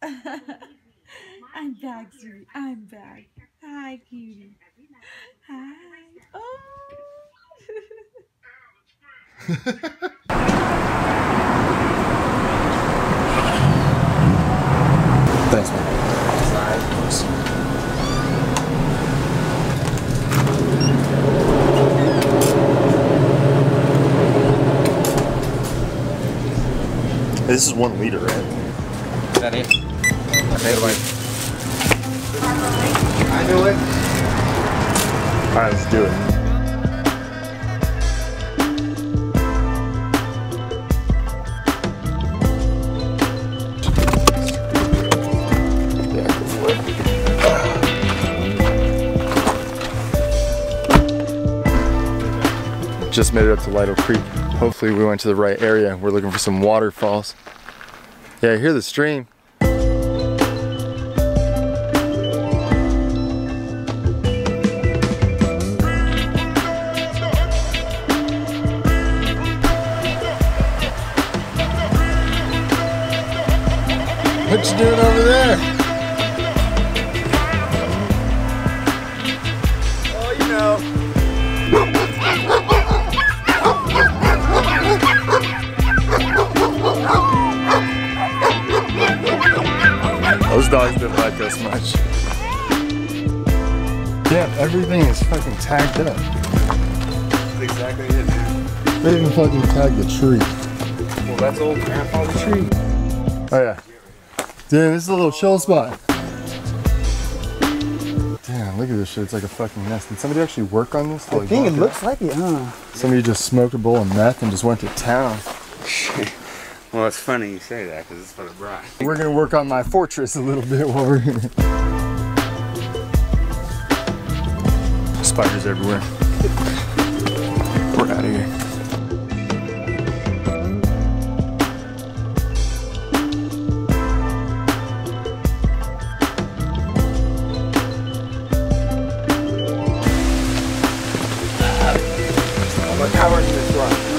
I'm back, sweetie. I'm back. Hi, cutie. Hi. Oh. Thanks, man. This is one liter, right? Is that it? I it. All right, let's do it. Just made it up to Lido Creek. Hopefully we went to the right area. We're looking for some waterfalls. Yeah, I hear the stream. What you doing over there? Oh, you know. Those dogs didn't like us much. Yeah, everything is fucking tagged up. That's exactly it, dude. They even fucking tagged the tree. Well, that's old grandpa's tree. Oh yeah. Damn, this is a little chill spot. Damn, look at this shit. It's like a fucking nest. Did somebody actually work on this? to, I like, think it block looks like it, huh? Somebody just smoked a bowl of meth and just went to town. Well, it's funny you say that because it's for the bride. We're gonna work on my fortress a little bit while we're here. Spiders everywhere. We're out of here. What covers this rock,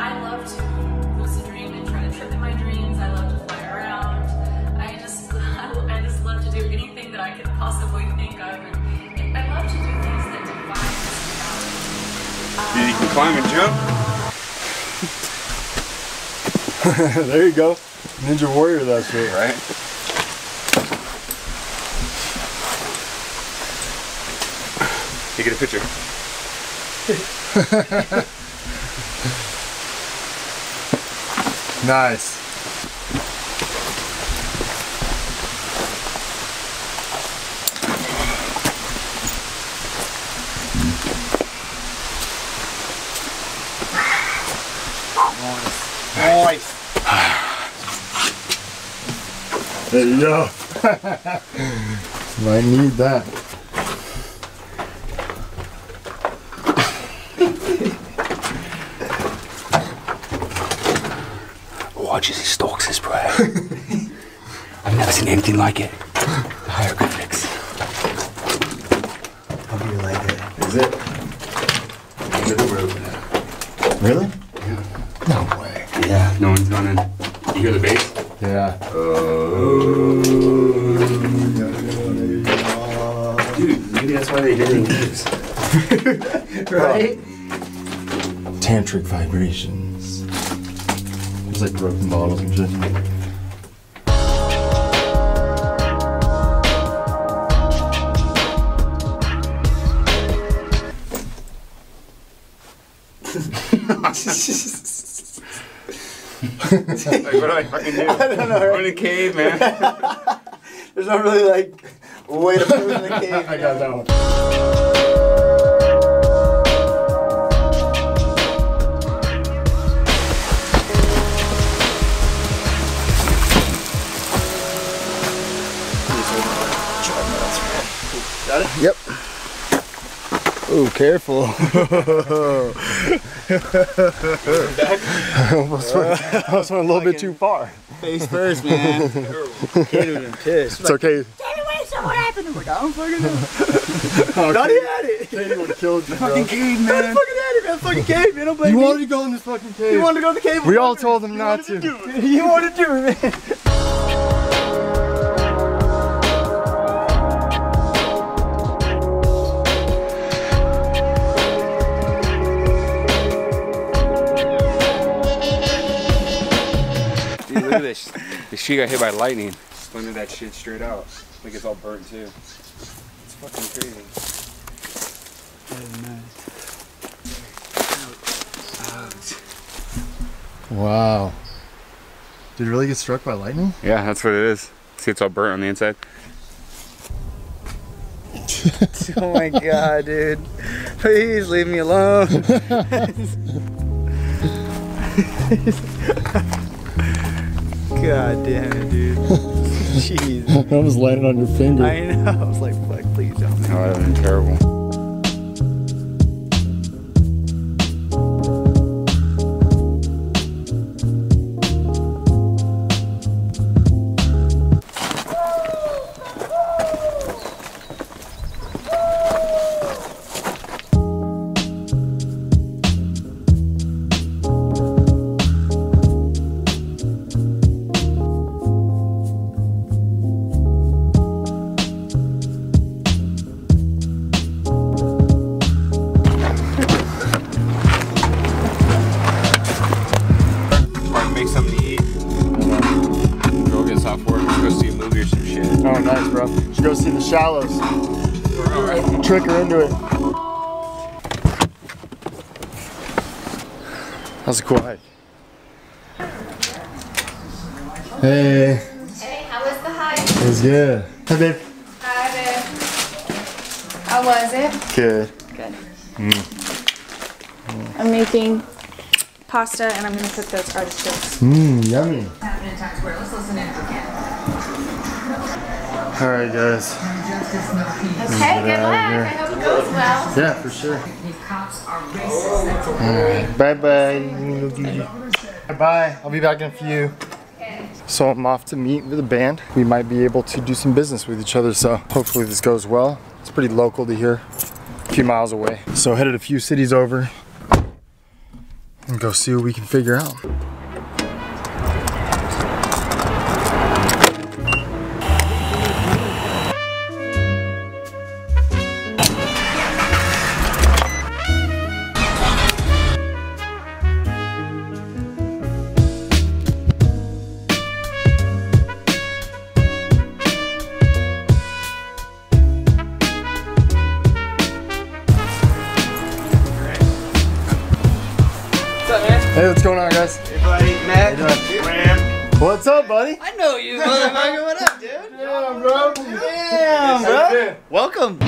I love to lucid dream and try to trip in my dreams. I love to fly around. I just, I just love to do anything that I could possibly think of. And I love to do things that defy this reality. Dude, you can climb and jump. there you go. Ninja Warrior that shit. Right? You get a picture. Nice. Nice. There you go. Might need that. Watch as he stalks his prey. I've never seen anything like it. The hieroglyphics. How do you like it? Is it? Into the room. Really? Yeah. No way. Yeah, no one's gone in. You hear the bass? Yeah. Dude, maybe that's why they didn't it. Right? Tantric vibrations. It's like broken bottles and shit. Like, what do I fucking do? I don't know. I'm in a cave, man. There's not really like a way to put it in the cave. I got that one. Careful. almost, went, almost went a little bit too far. Face first, man. Kid would have been pissed. It's okay. What happened? I'm like, I don't fucking know. Thought he had it. Katie would have killed you, bro. Fucking cave, man. fucking had it, man. Fucking cave, man. Don't blame You me. wanted to go in this fucking cave. You wanted to go to the cave. we all told him not to. He wanted to do it, man. Look at this. This tree got hit by lightning. Splintered that shit straight out. Like it's all burnt too. It's fucking crazy. Wow. Did it really get struck by lightning? Yeah, that's what it is. See, it's all burnt on the inside. Oh my god, dude. Please leave me alone. god damn it, dude. Jeez. I almost landed on your finger. I know. I was like, fuck, please don't. Oh, that would have been terrible. Shit. Oh, nice, bro. Should go see the shallows. Trick her into it. That's a cool hike. Hey, Hey, how was the hike? it was good. Hey, babe. Hi, babe. How was it? Good. Good. Mm. I'm making pasta and I'm gonna cook those artichokes. Mmm, yummy. All right, guys. Okay, good luck. here. I hope it goes well. Yeah, for sure. All right. Bye bye. Bye. I'll be back in a few. So I'm off to meet with a band. We might be able to do some business with each other. So hopefully this goes well. It's pretty local to here, a few miles away. So headed a few cities over and go see what we can figure out. Hey, what's going on, guys? Hey, buddy. Matt. What's up, buddy? I know you, motherfucker. What up, dude? Yeah, bro. Damn, bro. Welcome.